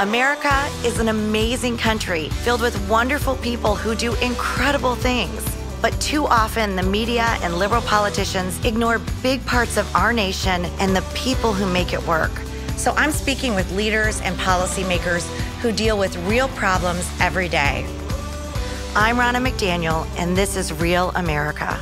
America is an amazing country filled with wonderful people who do incredible things. But too often, the media and liberal politicians ignore big parts of our nation and the people who make it work. So I'm speaking with leaders and policymakers who deal with real problems every day. I'm Ronna McDaniel, and this is Real America.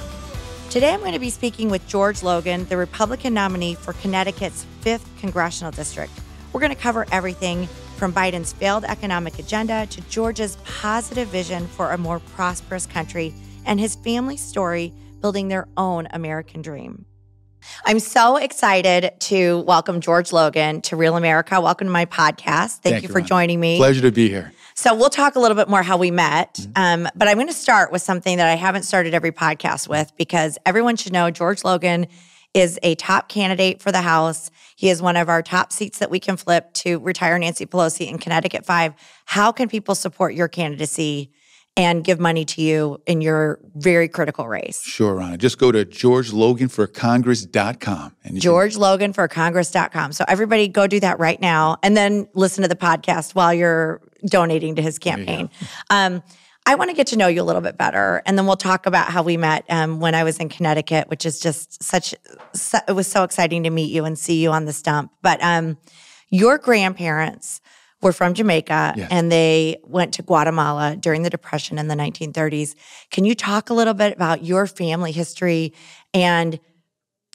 Today, I'm going to be speaking with George Logan, the Republican nominee for Connecticut's 5th Congressional District. We're going to cover everything from Biden's failed economic agenda to George's positive vision for a more prosperous country and his family's story building their own American dream. I'm so excited to welcome George Logan to Real America. Welcome to my podcast. Thank, Thank you for Ron. joining me. Pleasure to be here. So we'll talk a little bit more how we met. Um, but I'm going to start with something that I haven't started every podcast with because everyone should know George Logan is a top candidate for the House. He is one of our top seats that we can flip to retire Nancy Pelosi in Connecticut 5. How can people support your candidacy and give money to you in your very critical race? Sure, Ronna. Just go to georgeloganforcongress.com. And you can- George Logan for Congress.com. So everybody go do that right now and then listen to the podcast while you're donating to his campaign. Um, I want to get to know you a little bit better, and then we'll talk about how we met um, when I was in Connecticut, which is just such. So, it was so exciting to meet you and see you on the stump. But um, your grandparents were from Jamaica, Yes. and they went to Guatemala during the Depression in the 1930s. Can you talk a little bit about your family history and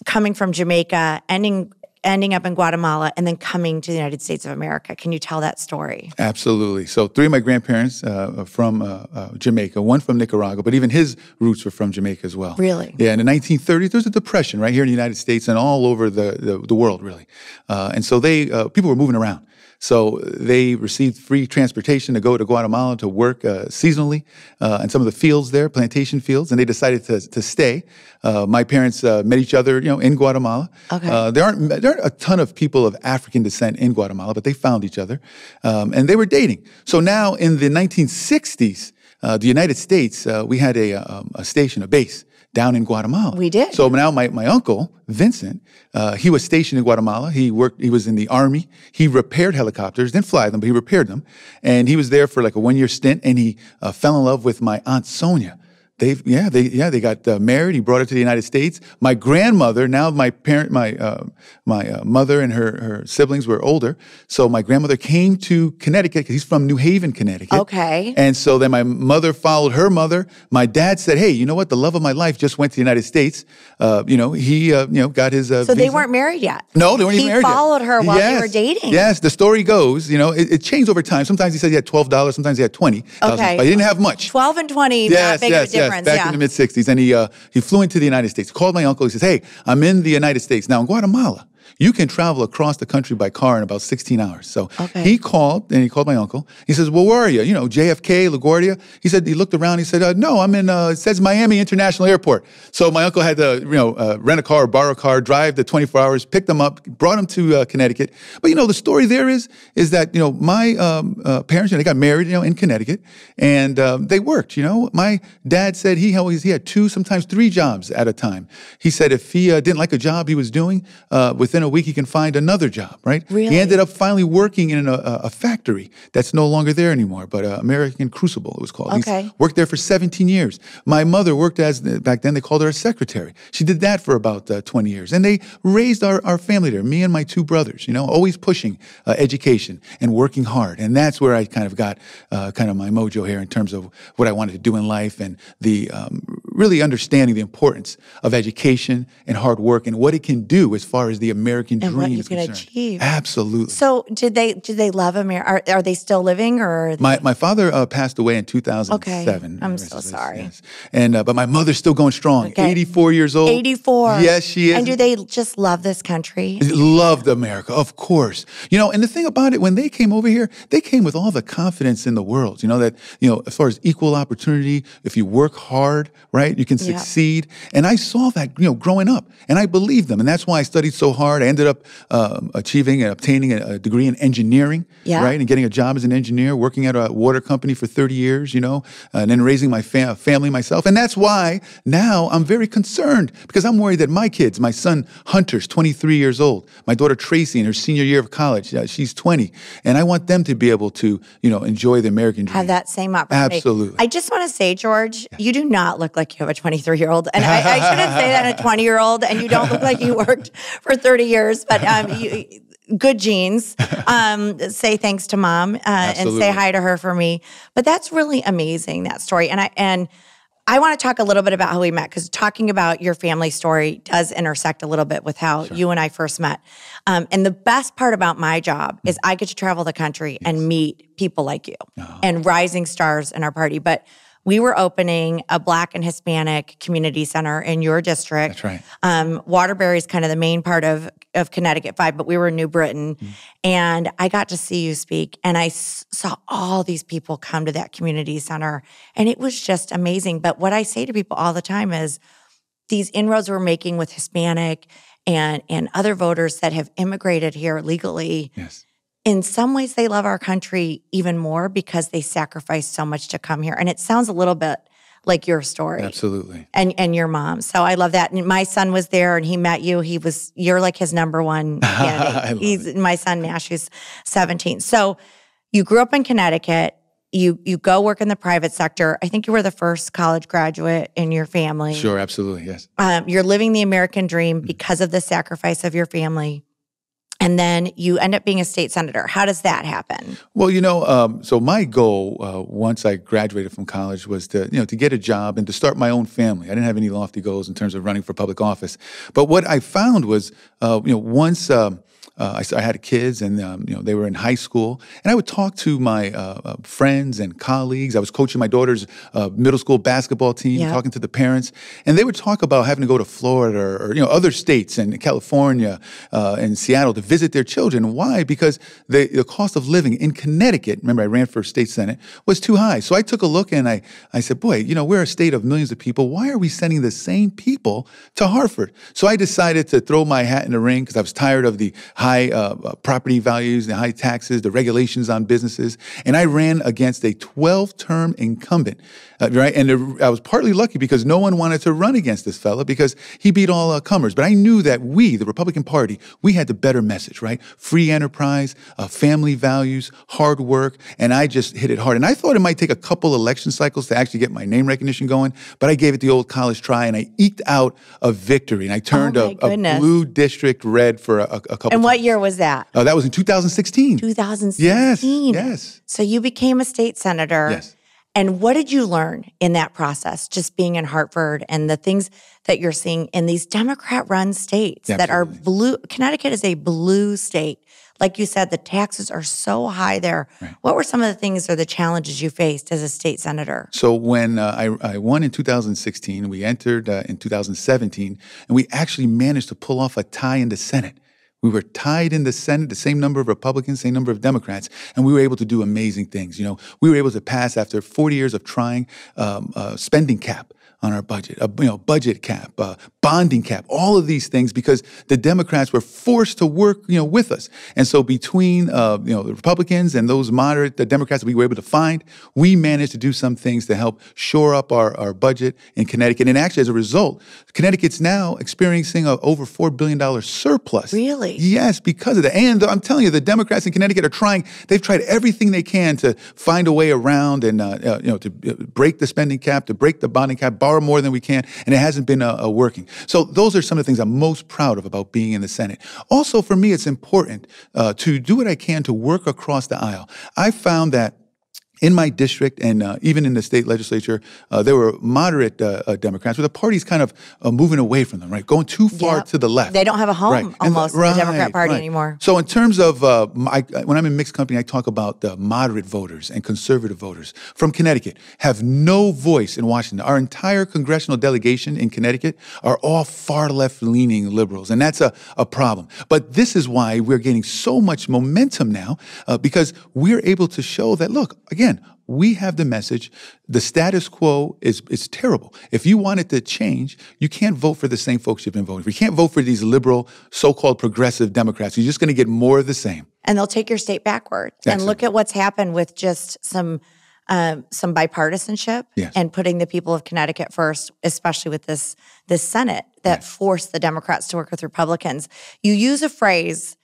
coming from Jamaica, ending ending up in Guatemala, and then coming to the United States of America? Can you tell that story? Absolutely. So, three of my grandparents uh, from uh, uh, Jamaica, one from Nicaragua, but even his roots were from Jamaica as well. Really? Yeah, in the 1930s, there was a depression right here in the United States and all over the, the, the world, really. Uh, and so they uh, people were moving around. So they received free transportation to go to Guatemala to work uh, seasonally uh, in some of the fields there, plantation fields, and they decided to, to stay. Uh, my parents uh, met each other, you know, in Guatemala. Okay. Uh, there aren't there aren't a ton of people of African descent in Guatemala, but they found each other, um, and they were dating. So now in the 1960s, uh, the United States, uh, we had a, um, a station, a base down in Guatemala. We did. So now my, my uncle, Vincent, uh, he was stationed in Guatemala. He worked, he was in the army. He repaired helicopters, didn't fly them, but he repaired them. And he was there for like a one year stint and he uh, fell in love with my Aunt Sonia. They, yeah, they, yeah, they got uh, married. He brought her to the United States. My grandmother, now my parent, my, uh, my uh, mother and her, her siblings were older. So my grandmother came to Connecticut because he's from New Haven, Connecticut. Okay. And so then my mother followed her mother. My dad said, "Hey, you know what? The love of my life just went to the United States. Uh, you know, he, uh, you know, got his." Uh, So they weren't married yet. No, they weren't He even married. yet. followed her while they were dating. Yes, the story goes. You know, it, it changed over time. Sometimes he said he had twelve dollars. Sometimes he had twenty. Okay. but he didn't have much. Twelve and twenty, Yes, not big yes, of a difference. yes. Back yeah. in the mid '60s, and he uh, he flew into the United States. Called my uncle. He says, "Hey, I'm in the United States now in Guatemala." You can travel across the country by car in about 16 hours. So Okay. he called and he called my uncle. He says, Well, where are you? You know, JFK, LaGuardia. He said, He looked around. He said, uh, No, I'm in, uh, it says Miami International Airport. So my uncle had to, you know, uh, rent a car, or borrow a car, drive the 24 hours, picked them up, brought them to uh, Connecticut. But, you know, the story there is, is that, you know, my um, uh, parents, you know, they got married, you know, in Connecticut and um, they worked, you know. My dad said he always, he had two, sometimes three jobs at a time. He said if he uh, didn't like a job he was doing, uh, within a week he can find another job, right? Really? He ended up finally working in a, a a factory that's no longer there anymore, but uh, American Crucible, it was called. He's Okay. worked there for 17 years. My mother worked as, back then they called her a secretary. She did that for about uh, 20 years. And they raised our, our family there, me and my two brothers, you know, always pushing uh, education and working hard. And that's where I kind of got uh, kind of my mojo here in terms of what I wanted to do in life and the um, really understanding the importance of education and hard work and what it can do as far as the American And what dream you is can concerned. achieve. Absolutely. So did they did they love America? Are, are they still living or? They, My my father uh, passed away in 2007. Okay. I'm so sorry. yes. And uh, but my mother's still going strong. Okay. 84 years old. 84. Yes, she is. And do they just love this country? Loved America, of course. You know, and the thing about it, when they came over here, they came with all the confidence in the world. You know that you know, as far as equal opportunity, if you work hard, right? Right? You can Yeah. succeed. And I saw that, you know, growing up, and I believed them, and that's why I studied so hard. I ended up um, achieving and obtaining a, a degree in engineering, Yeah. right, and getting a job as an engineer, working at a water company for 30 years, you know, and then raising my fa- family myself. And that's why now I'm very concerned because I'm worried that my kids, my son Hunter's 23 years old, my daughter Tracy in her senior year of college, uh, she's 20, and I want them to be able to, you know, enjoy the American dream. have that same opportunity. Absolutely. I just want to say, George, you do not look like you have a 23 year old. And I, I shouldn't say that a 20 year old, and you don't look like you worked for 30 years, but um, you, good genes. Um, say thanks to mom uh, and say hi to her for me. But that's really amazing, that story. And I, and, I want to talk a little bit about how we met because talking about your family story does intersect a little bit with how you and I first met. Um, and the best part about my job is I get to travel the country and meet people like you Uh-huh. and rising stars in our party. But we were opening a Black and Hispanic community center in your district. That's right. Um, Waterbury is kind of the main part of of Connecticut Five, but we were in New Britain, Mm-hmm. and I got to see you speak, and I s- saw all these people come to that community center, and it was just amazing. But what I say to people all the time is, these inroads we're making with Hispanic and and other voters that have immigrated here legally Yes. In some ways they love our country even more because they sacrificed so much to come here. And it sounds a little bit like your story. Absolutely. and and your mom. So i love that. And my son was there and he met you. He was you're like his number one candidate. He's my son nash who's 17 so you grew up in connecticut. You you go work in the private sector. I think you were the first college graduate in your family. Sure, absolutely. Yes. um, you're living the American dream because of the sacrifice of your family. And then you end up being a state senator. How does that happen? Well, you know, um, so my goal uh, once I graduated from college was to, you know, to get a job and to start my own family. I didn't have any lofty goals in terms of running for public office, but what I found was, uh, you know, once um, uh, I, I had kids and um, you know they were in high school, and I would talk to my uh, uh, friends and colleagues. I was coaching my daughter's uh, middle school basketball team, Yeah. talking to the parents, and they would talk about having to go to Florida or, or, you know other states and California uh, and Seattle to visit their children. Why? Because the, the cost of living in Connecticut, remember I ran for state senate, was too high. So I took a look and I I said, boy, you know we're a state of millions of people. Why are we sending the same people to Hartford? So I decided to throw my hat in the ring because I was tired of the high uh, uh, property values, the high taxes, the regulations on businesses, and I ran against a 12-term incumbent, uh, right? And I was partly lucky because no one wanted to run against this fella because he beat all uh, comers. But I knew that we, the Republican Party, we had the better message, right? Free enterprise, uh, family values, hard work, and I just hit it hard. And I thought it might take a couple election cycles to actually get my name recognition going, but I gave it the old college try and I eked out a victory. And I turned Oh a, a blue district red for a, a couple. And what times. year was that? Uh, that was in 2016. 2016. Yes, yes. So you became a state senator. Yes. And what did you learn in that process, just being in Hartford and the things that you're seeing in these Democrat run states that are blue? Connecticut is a blue state. Like you said, the taxes are so high there. What were some of the things or the challenges you faced as a state senator? So when uh, I, I won in 2016, we entered uh, in 2017, and we actually managed to pull off a tie in the Senate. We were tied in the Senate, the same number of Republicans, same number of Democrats, and we were able to do amazing things. You know, we were able to pass after 40 years of trying um, uh, spending cap on our budget, a you know budget cap, a bonding cap, all of these things because the Democrats were forced to work you know with us, and so between uh, you know the Republicans and those moderate the Democrats that we were able to find, we managed to do some things to help shore up our, our budget in Connecticut, and actually as a result, Connecticut's now experiencing a over four billion dollar surplus. Really? Yes, because of that. And I'm telling you, the Democrats in Connecticut are trying. They've tried everything they can to find a way around and uh, uh, you know to uh, break the spending cap, to break the bonding cap, more than we can, and it hasn't been uh, uh, working. So those are some of the things I'm most proud of about being in the Senate. Also, for me, it's important uh, to do what I can to work across the aisle. I found that in my district and uh, even in the state legislature, uh, there were moderate uh, uh, Democrats, but the party's kind of uh, moving away from them, right? Going too far Yep. to the left. They don't have a home Right. And almost in the Democrat Party anymore. So, in terms of uh, my, when I'm in mixed company, I talk about the moderate voters and conservative voters from Connecticut have no voice in Washington. Our entire congressional delegation in Connecticut are all far left leaning liberals, and that's a, a problem. But this is why we're gaining so much momentum now uh, because we're able to show that, look, again, again, we have the message. The status quo is, is terrible. If you want it to change, you can't vote for the same folks you've been voting for. You can't vote for these liberal, so-called progressive Democrats. You're just going to get more of the same. And they'll take your state backward. And look at what's happened with just some um, some bipartisanship yes. and putting the people of Connecticut first, especially with this this Senate that yes. forced the Democrats to work with Republicans. You use a phrase,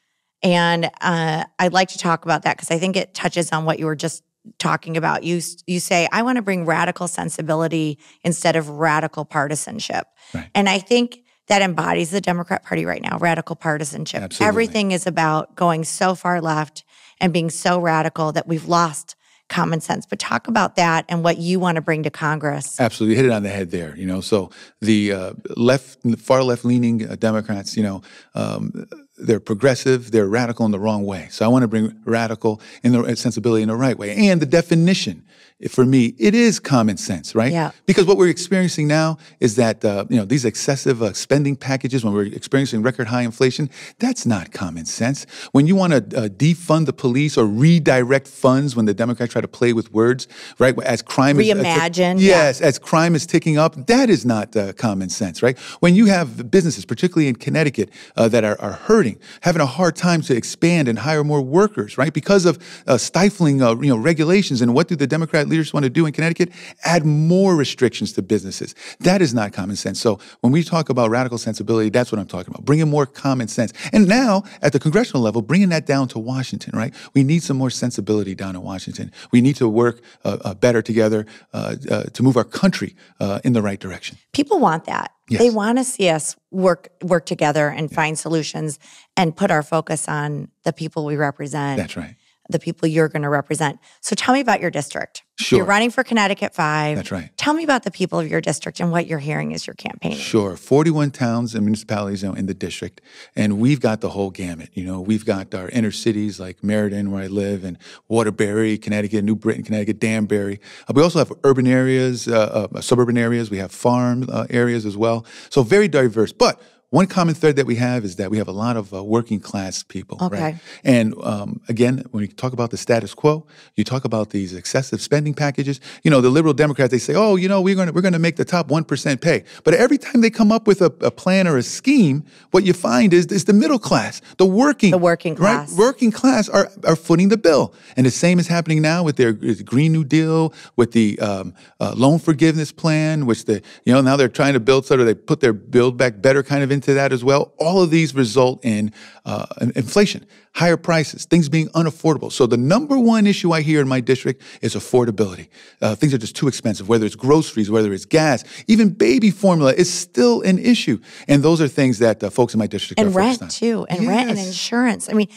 and uh, I'd like to talk about that because I think it touches on what you were just talking about. You you say I want to bring radical sensibility instead of radical partisanship, right. and I think that embodies the Democrat Party right now. Radical partisanship. Absolutely. Everything is about going so far left and being so radical that we've lost common sense. But talk about that and what you want to bring to Congress. Absolutely, hit it on the head there. You know, so the uh, left, far left leaning uh, Democrats, you know. Um, they're progressive, they're radical in the wrong way. So I want to bring radical in the sensibility in the right way. And the definition for me, it is common sense, right? Yeah. Because what we're experiencing now is that uh, you know these excessive uh, spending packages, when we're experiencing record high inflation, that's not common sense. When you want to uh, defund the police or redirect funds, when the Democrats try to play with words, right? As crime reimagine, is, yes, yeah. as crime is ticking up, that is not uh, common sense, right? When you have businesses, particularly in Connecticut, uh, that are, are, hurting, having a hard time to expand and hire more workers, right? Because of uh, stifling, you know, regulations, and what do the Democrats leaders want to do in Connecticut? Add more restrictions to businesses. That is not common sense. So when we talk about radical sensibility, that's what I'm talking about. Bringing more common sense. And now at the congressional level, bringing that down to Washington, right? We need some more sensibility down in Washington. We need to work uh, uh, better together uh, uh to move our country uh, in the right direction. People want that. Yes. They want to see us work work together and yeah. find solutions and put our focus on the people we represent. That's right the people you're going to represent. So tell me about your district. Sure. You're running for Connecticut 5. That's right. Tell me about the people of your district and what you're hearing as you're campaigning. Sure. 41 towns and municipalities in the district. And we've got the whole gamut. You know, we've got our inner cities like Meriden, where I live, and Waterbury, Connecticut, New Britain, Connecticut, Danbury. Uh, we also have urban areas, uh, uh, suburban areas. We have farm uh, areas as well. So very diverse. But one common thread that we have is that we have a lot of uh, working class people, okay. right? And um, again, when you talk about the status quo, you talk about these excessive spending packages. You know, the liberal Democrats they say, "Oh, you know, we're going to we're going to make the top one percent pay," but every time they come up with a, a, plan or a scheme, what you find is is the middle class, the working, the working class, right? Working class are are footing the bill, and the same is happening now with their Green New Deal, with the um, uh, loan forgiveness plan, which the you know now they're trying to build sort of they put their Build Back Better kind of into that as well. All of these result in uh, inflation, higher prices, things being unaffordable. So the number one issue I hear in my district is affordability. Uh, things are just too expensive, whether it's groceries, whether it's gas, even baby formula is still an issue. And those are things that uh, folks in my district and rent too, and yes. rent and insurance. I mean,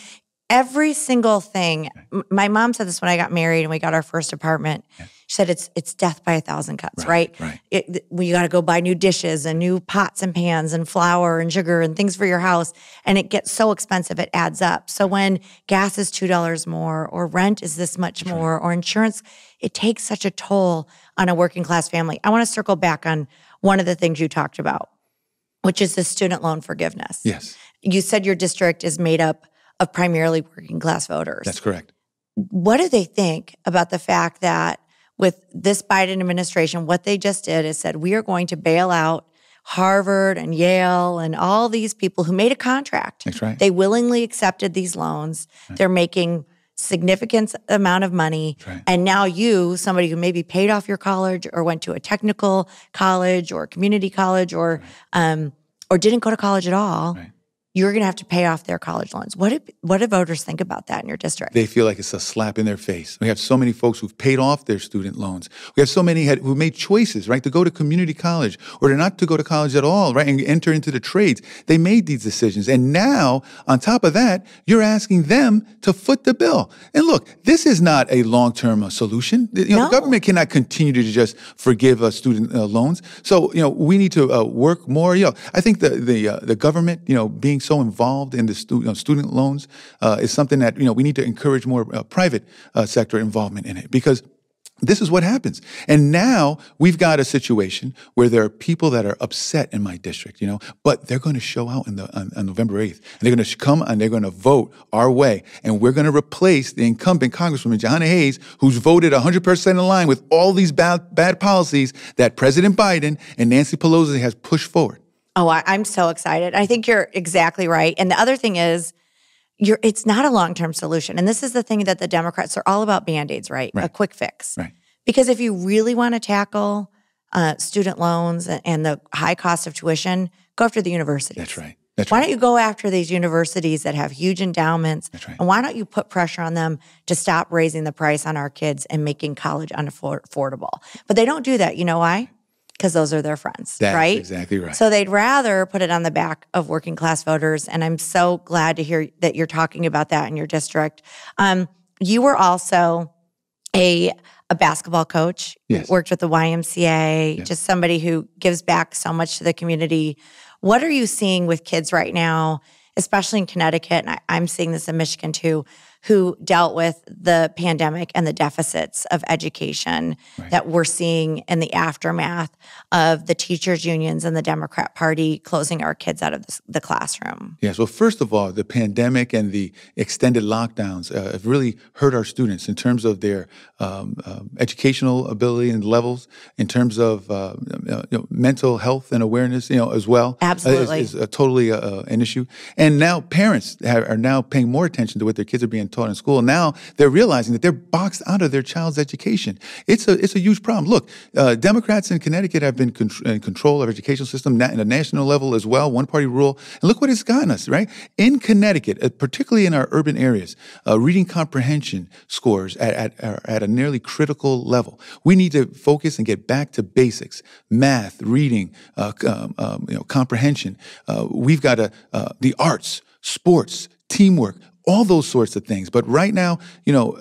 every single thing. My mom said this when I got married and we got our first apartment. She said it's it's death by a thousand cuts, right? Right. right. It, we got to go buy new dishes and new pots and pans and flour and sugar and things for your house, and it gets so expensive it adds up. So when gas is two dollars more, or rent is this much That's more, right. or insurance, it takes such a toll on a working class family. I want to circle back on one of the things you talked about, which is the student loan forgiveness. Yes. You said your district is made up of primarily working class voters. That's correct. What do they think about the fact that with this Biden administration, what they just did is said, we are going to bail out Harvard and Yale and all these people who made a contract. That's right. They willingly accepted these loans. Right. They're making significant amount of money. Right. And now you, somebody who maybe paid off your college or went to a technical college or community college or right. um, or didn't go to college at all, right you're going to have to pay off their college loans. What do, what do voters think about that in your district? They feel like it's a slap in their face. We have so many folks who've paid off their student loans. We have so many who made choices, right, to go to community college or to not to go to college at all, right, and enter into the trades. They made these decisions. And now, on top of that, you're asking them to foot the bill. And look, this is not a long-term uh, solution. You know, no. the government cannot continue to just forgive uh, student uh, loans. So, you know, we need to uh, work more. You know, I think the the uh, the government, you know, being so involved in the stu- student loans uh, is something that you know we need to encourage more uh, private uh, sector involvement in it because This is what happens. And now we've got a situation where there are people that are upset in my district, you know, but they're going to show out in the, on, on November 8th. And they're going to come and they're going to vote our way. And we're going to replace the incumbent Congresswoman, Jahana Hayes, who's voted 100% in line with all these bad, bad policies that President Biden and Nancy Pelosi has pushed forward. Oh, I, I'm so excited. I think you're exactly right. And the other thing is, you're, it's not a long term solution. And this is the thing that the Democrats are all about band aids, right? Right. A quick fix. Right. Because if you really want to tackle uh, student loans and, the high cost of tuition, go after the universities. That's right. That's Why right. don't you go after these universities that have huge endowments? That's right. And why don't you put pressure on them to stop raising the price on our kids and making college unaffordable? But they don't do that. You know why? Because those are their friends, That's right? exactly right. So they'd rather put it on the back of working class voters. And I'm so glad to hear that you're talking about that in your district. Um, you were also a a basketball coach. Yes. Worked with the YMCA. Yes. Just somebody who gives back so much to the community. What are you seeing with kids right now, especially in Connecticut? And I, I'm seeing this in Michigan too, who dealt with the pandemic and the deficits of education Right. that we're seeing in the aftermath of the teachers' unions and the Democrat Party closing our kids out of the, the classroom. Yes. Well, first of all, the pandemic and the extended lockdowns uh, have really hurt our students in terms of their um, um, educational ability and levels, in terms of uh, you know, mental health and awareness, you know, as well. uh, is- Absolutely. is, uh, totally uh, an issue. And now parents have, are now paying more attention to what their kids are being taught in school. Now they're realizing that they're boxed out of their child's education. It's a it's a huge problem. Look, uh, Democrats in Connecticut have been in control of educational system at a national level as well. One party rule, and look what it's gotten us. Right in Connecticut, uh, particularly in our urban areas, uh, reading comprehension scores at, at at a nearly critical level. We need to focus and get back to basics: math, reading, uh, um, um, you know, comprehension. Uh, we've got to uh, the arts, sports, teamwork, all those sorts of things. But right now, you know,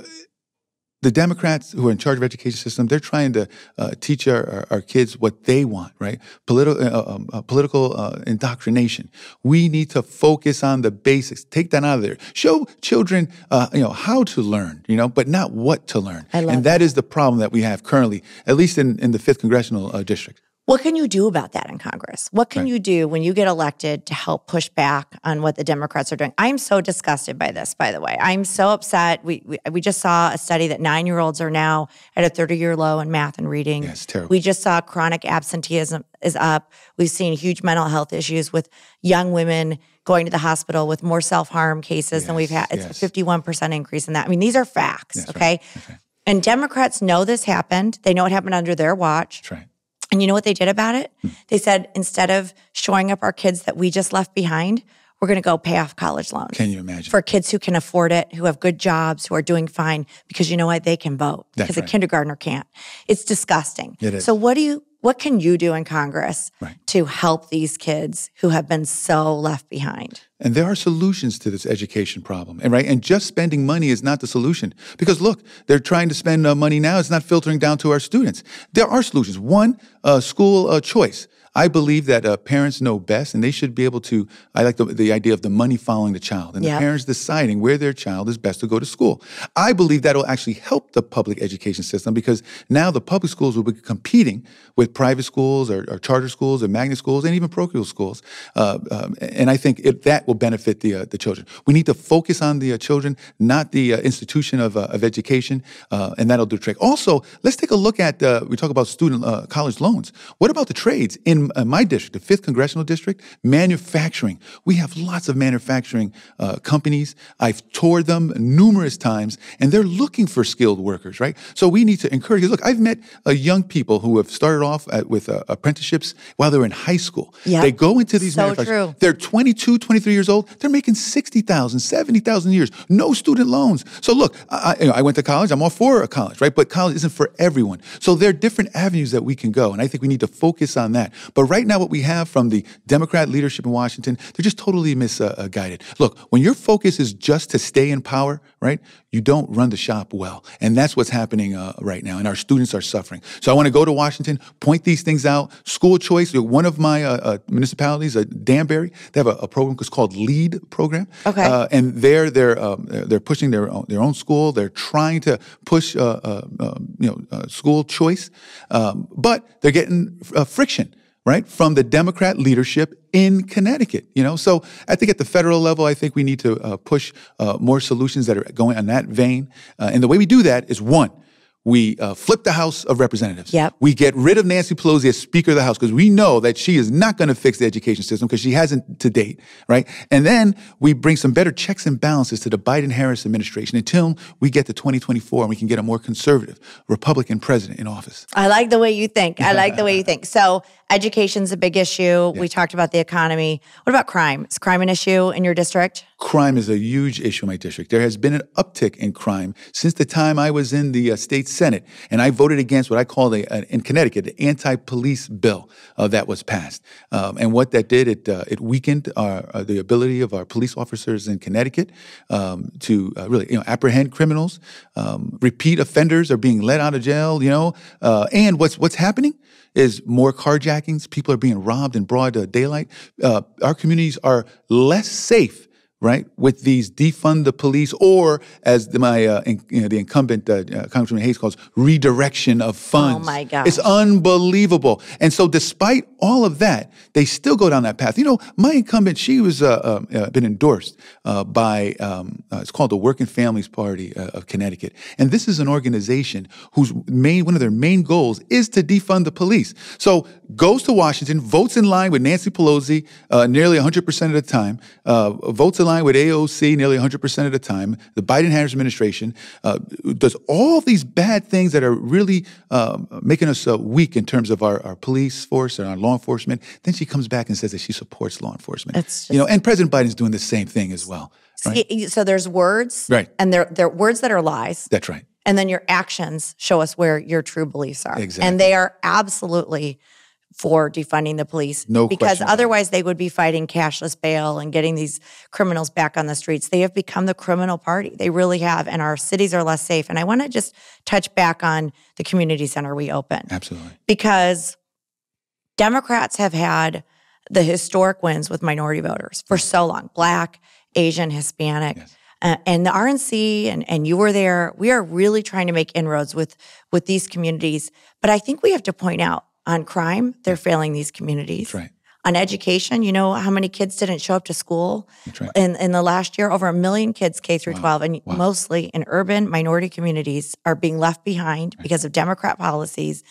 the Democrats who are in charge of education system, they're trying to uh, teach our, our, our kids what they want, right? Political, uh, um, uh, political uh, indoctrination. We need to focus on the basics. Take that out of there. Show children, uh, you know, how to learn, you know, but not what to learn. I love and that is the problem that we have currently, at least in, in the fifth congressional uh, district. What can you do about that in Congress? What can Right. you do when you get elected to help push back on what the Democrats are doing? I'm so disgusted by this, by the way. I'm so upset. We we, we just saw a study that nine year olds are now at a 30 year low in math and reading. Yeah, it's terrible. We just saw chronic absenteeism is up. We've seen huge mental health issues with young women going to the hospital with more self harm cases than we've had. It's yes. a 51% increase in that. I mean, these are facts, That's right, okay? And Democrats know this happened. They know it happened under their watch. That's right. And you know what they did about it? Hmm. They said instead of showing up our kids that we just left behind, we're going to go pay off college loans. Can you imagine? For kids who can afford it, who have good jobs, who are doing fine, because you know what? They can vote That's because right. a kindergartner can't. It's disgusting. It is. So what do you? What can you do in Congress Right. to help these kids who have been so left behind? And there are solutions to this education problem, and right, and just spending money is not the solution. Because look, they're trying to spend uh, money now; it's not filtering down to our students. There are solutions. One, uh, school uh, choice. I believe that uh, parents know best, and they should be able to. I like the, the idea of the money following the child, and Yep. the parents deciding where their child is best to go to school. I believe that will actually help the public education system because now the public schools will be competing with private schools or, or charter schools or magnet schools and even parochial schools. Uh, um, and I think it, that will benefit the uh, the children. We need to focus on the uh, children, not the uh, institution of, uh, of education, uh, and that'll do the trick. Also, let's take a look at uh, we talk about student uh, college loans. What about the trades in uh, my district, the fifth congressional district? Manufacturing. We have lots of manufacturing uh, companies. I've toured them numerous times, and they're looking for skilled workers, right? So we need to encourage. Look, I've met uh, young people who have started off at, with uh, apprenticeships while they're in high school. Yep. They go into these So manufacturers. true. They're 22, 23 years old. They're making 60,000, 70,000 a year. No student loans. So look, I, I- you know, I went to college. I'm all for a college, right? But college isn't for everyone. So there are different avenues that we can go. And I think we need to focus on that. But right now, what we have from the Democrat leadership in Washington, they're just totally misguided. Look, when your focus is just to stay in power, right, you don't run the shop well. And that's what's happening uh, right now. And our students are suffering. So I want to go to Washington, point these things out. School choice, one of my uh, uh, municipalities, uh, Danbury, they have a, a program called LEAD program. Okay. Uh, and there they're, um, they're pushing their own, their own school. They're trying to push, uh, uh, um, you know, school choice. Um, but they're getting friction right, from the Democrat leadership in Connecticut. You know, so I think at the federal level, I think we need to uh, push uh, more solutions that are going on that vein. Uh, and the way we do that is one, we uh, flip the House of Representatives. Yep. We get rid of Nancy Pelosi as Speaker of the House because we know that she is not going to fix the education system because she hasn't to date, right? And then we bring some better checks and balances to the Biden Harris administration until we get to 2024 and we can get a more conservative Republican president in office. I like the way you think. I like the way you think. So, education's a big issue. Yeah. We talked about the economy. What about crime? Is crime an issue in your district? crime is a huge issue in my district. There has been an uptick in crime since the time I was in the uh, state senate, and I voted against what I call the uh, in Connecticut the anti-police bill uh, that was passed. Um, and what that did, it uh, it weakened our, uh, the ability of our police officers in Connecticut um, to uh, really you know apprehend criminals. Um, repeat offenders are being let out of jail. You know, and what's what's happening is more carjackings. People are being robbed in broad daylight. our communities are less safe right? With these defund the police, or as the, my uh, in, you know, the incumbent uh, uh, Congressman Hayes calls redirection of funds. Oh my God! It's unbelievable. And so, despite all of that, they still go down that path. You know, my incumbent, she was uh, um, uh, been endorsed uh, by um, it's called the Working Families Party of Connecticut, and this is an organization whose main one of their main goals is to defund the police. So goes to Washington, votes in line with Nancy Pelosi nearly 100 percent of the time, votes in line with AOC nearly 100% of the time. The Biden Harris administration uh, does all these bad things that are really uh, making us uh, weak in terms of our, our, police force and our law enforcement. Then she comes back and says that she supports law enforcement. Just, you know, and President Biden's doing the same thing as well. Right? So there's words, right? And they're, they're words that are lies. That's right. And then your actions show us where your true beliefs are. Exactly. And they are absolutely for defunding the police. No because otherwise they would be fighting cashless bail and getting these criminals back on the streets. They have become the criminal party. They really have, and our cities are less safe. And I want to just touch back on the community center we opened. Absolutely. Because Democrats have had the historic wins with minority voters for so long, black, Asian, Hispanic. Yes. Uh, and the RNC and, and you were there. We are really trying to make inroads with with these communities. But I think we have to point out on crime, they're failing these communities. Right. On education, you know how many kids didn't show up to school right. in, in the last year? Over a million kids K through wow. 12, and wow. mostly in urban minority communities are being left behind right. because of Democrat policies.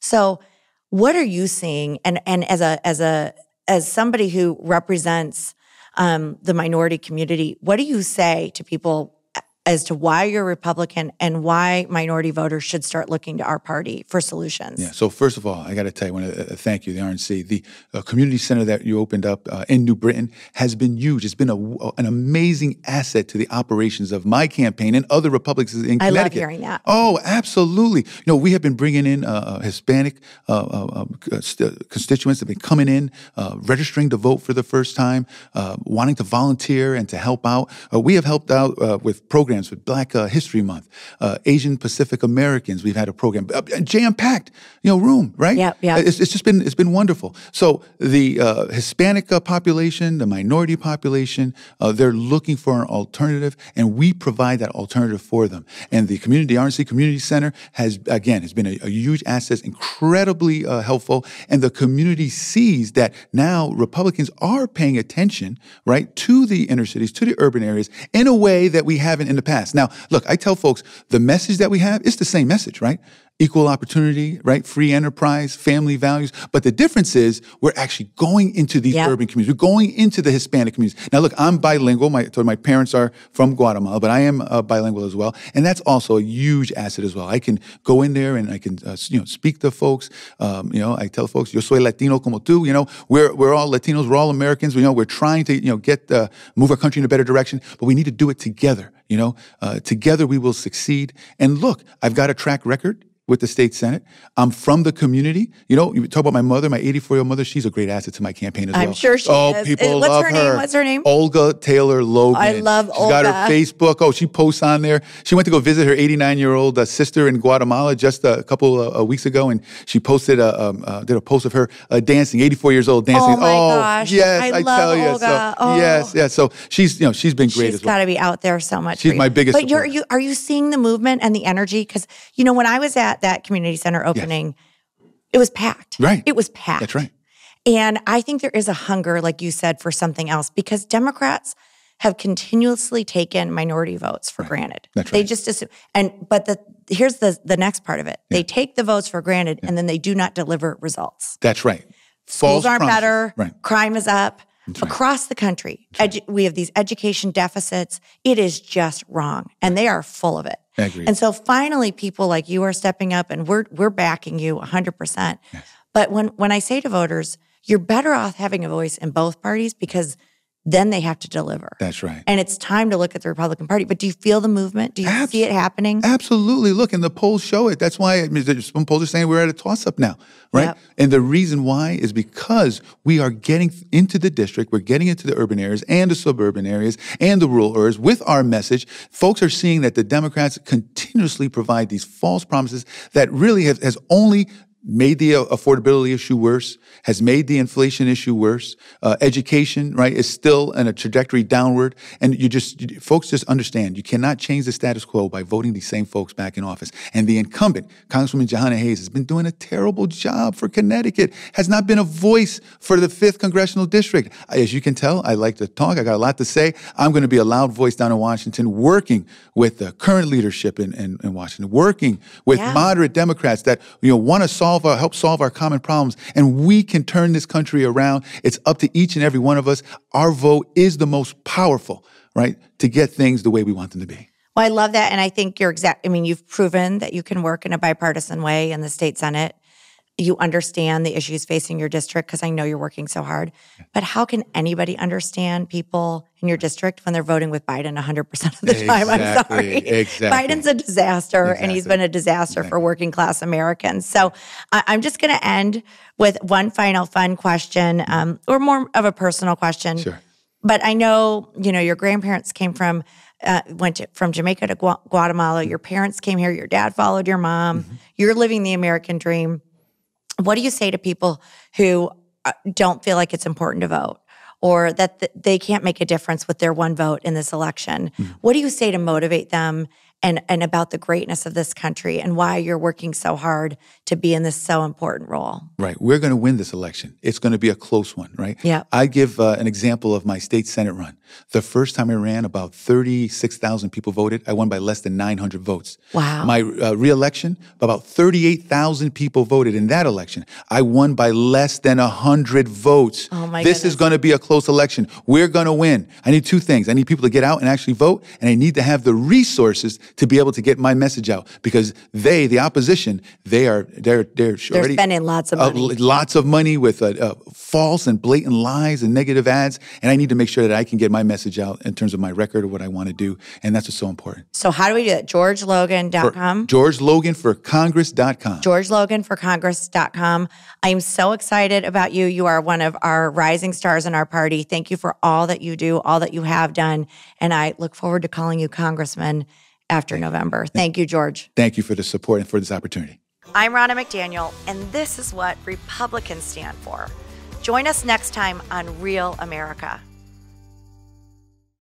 So, what are you seeing? And and as a as a as somebody who represents um, the minority community, what do you say to people as to why you're Republican and why minority voters should start looking to our party for solutions. Yeah. So first of all, I got to tell you, I want to uh, thank you, the RNC. The uh, community center that you opened up uh, in New Britain has been huge. It's been a, an amazing asset to the operations of my campaign and other Republicans in Connecticut. I love hearing that. Oh, absolutely. You know, we have been bringing in uh, uh Hispanic uh, constituents that have been coming in, registering to vote for the first time, wanting to volunteer and to help out. we have helped out with programs programs with Black uh, History Month, uh, Asian Pacific Americans. We've had a program, uh, jam packed, you know, room, right? Yeah, yeah. It's, it's just been it's been wonderful. So the uh, Hispanic uh, population, the minority population, uh, they're looking for an alternative, and we provide that alternative for them. And the community RNC Community Center has again has been a, a huge asset, incredibly helpful, and the community sees that now Republicans are paying attention, right, to the inner cities, to the urban areas, in a way that we haven't in the past. Now, look, I tell folks the message that we have is the same message, right? Equal opportunity, right? Free enterprise, family values. But the difference is we're actually going into these yep. urban communities. We're going into the Hispanic communities. Now, look, I'm bilingual. My, so my parents are from Guatemala, but I am uh, bilingual as well. And that's also a huge asset as well. I can go in there and I can, uh, you know, speak to folks. Um, you know, I tell folks, yo soy Latino como tú. You know, we're, we're all Latinos. We're all Americans. We, you know, we're trying to, you know, get, uh, move our country in a better direction, but we need to do it together. You know, uh, together we will succeed. And look, I've got a track record with the state senate. I'm from the community. You know, you talk about my mother, my 84 year old mother. She's a great asset to my campaign as well. I'm sure she oh, is. people What's love her name? What's her name? Olga Taylor Logan. I love Olga. She's got her Facebook. Oh, she posts on there. She went to go visit her 89 year old uh, sister in Guatemala just a couple uh, uh, weeks ago, and she posted a um, uh, did a post of her uh, dancing. 84 years old dancing. Oh my gosh. yes, I I, love tell you. Olga. So Oh. yes, yes. So she's you know she's been great She's as well. got to be out there so much. She's my biggest But you're you are you seeing the movement and the energy? Because you know when I was at that community center opening, it was packed. Right. It was packed. That's right. And I think there is a hunger, like you said, for something else because Democrats have continuously taken minority votes for granted. That's They just assume, and but the here's the the next part of it. They take the votes for granted and then they do not deliver results. That's right. Schools False aren't promises. better. Right. Crime is up across the country. Edu- we have these education deficits. It is just wrong, and they are full of it. Agreed. And so finally, people like you are stepping up, and we're we're backing you 100. percent But when when I say to voters, you're better off having a voice in both parties because then they have to deliver. That's right. And it's time to look at the Republican Party. But do you feel the movement? Do you Abs- see it happening? Absolutely. Look, and the polls show it. That's why I mean, some polls are saying we're at a toss up now, right? Yep. And the reason why is because we are getting into the district, we're getting into the urban areas and the suburban areas and the rural areas with our message. Folks are seeing that the Democrats continuously provide these false promises that really have, has only made the uh, affordability issue worse, has made the inflation issue worse. Uh, education, right, is still in a trajectory downward. And you just, you- folks just understand you cannot change the status quo by voting these same folks back in office. And the incumbent, Congresswoman Jahana Hayes, has been doing a terrible job for Connecticut, has not been a voice for the 5th Congressional District. As you can tell, I like to talk, I got a lot to say. I'm going to be a loud voice down in Washington, working with the current leadership in, in, in Washington, working with Yeah. moderate Democrats that you know want to solve our, help solve our common problems, and we can turn this country around. It's up to each and every one of us. Our vote is the most powerful, right, to get things the way we want them to be. Well, I love that. And I think you're exact. I mean, you've proven that you can work in a bipartisan way in the state Senate. You understand the issues facing your district because I know you're working so hard. But how can anybody understand people in your district when they're voting with Biden 100% of the time? I'm sorry. exactly. Biden's a disaster and he's been a disaster for working class Americans. So I- I'm just going to end with one final fun question um, or more of a personal question Sure. but I know you know your grandparents came from uh, went to, from Jamaica to Gua- Guatemala. Your parents came here. Your dad followed your mom. You're living the American dream. What do you say to people who uh, don't feel like it's important to vote? Or that th- they can't make a difference with their one vote in this election. What do you say to motivate them and, and about the greatness of this country and why you're working so hard to be in this so important role? Right. We're going to win this election. It's going to be a close one, right? Yeah. I give uh, an example of my state Senate run. The first time I ran, about 36,000 people voted. I won by less than 900 votes. Wow. My uh, reelection, about 38,000 people voted in that election. I won by less than 100 votes. Oh, my This goodness. is going to be a close election. We're going to win. I need two things. I need people to get out and actually vote, and I need to have the resources to be able to get my message out because they, the opposition, they are they're they're, They're already spending lots of uh, money. l- lots of money with uh, uh, false and blatant lies and negative ads. And I need to make sure that I can get my message out in terms of my record or what I want to do. And that's what's so important. So how do we do that? GeorgeLogan.com. George Logan for Congress.com. George Logan for Congress.com. I am so excited about you. You are one of our rising stars in our party. Thank you for all that you do, all that you have done. And I look forward to calling you Congressman after November. Thank you, George. Thank you for the support and for this opportunity. I'm Ronna McDaniel, and this is what Republicans stand for. Join us next time on Real America.